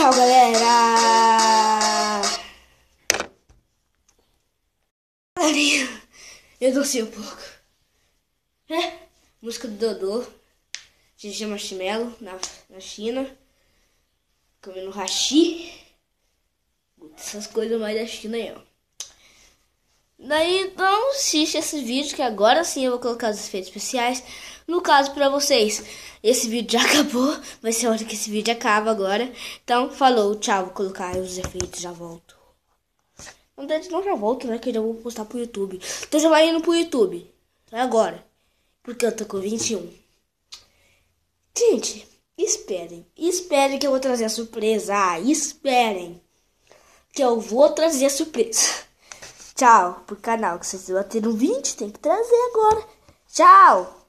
Tchau, galera! Galerinha, eu torci um pouco. É, música do Dodô. Gigi Marshmallow na, na China. Comendo hashi. Essas coisas mais da China aí, ó. Daí, então, assiste esse vídeo que agora sim eu vou colocar os efeitos especiais. No caso, pra vocês, esse vídeo já acabou. Vai ser a hora que esse vídeo acaba agora. Então, falou, tchau. Vou colocar os efeitos, já volto. Na verdade, não já volto, né? Que eu já vou postar pro YouTube. Então já vai indo pro YouTube. É agora. Porque eu tô com 21. Gente, esperem. Esperem que eu vou trazer a surpresa. Ah, esperem. Que eu vou trazer a surpresa. Tchau pro canal. Que vocês bateram 20, tem que trazer agora. Tchau.